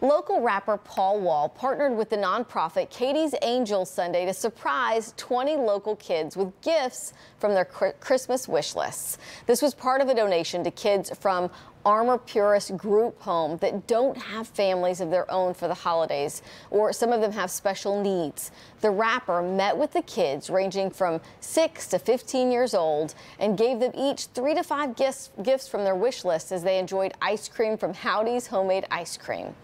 Local rapper Paul Wall partnered with the nonprofit Katie's Angels Sunday to surprise 20 local kids with gifts from their Christmas wish lists. This was part of a donation to kids from Armor Purist group home that don't have families of their own for the holidays, or some of them have special needs. The rapper met with the kids ranging from 6 to 15 years old and gave them each three to five gifts, gifts from their wish list as they enjoyed ice cream from Howdy's Homemade Ice Cream.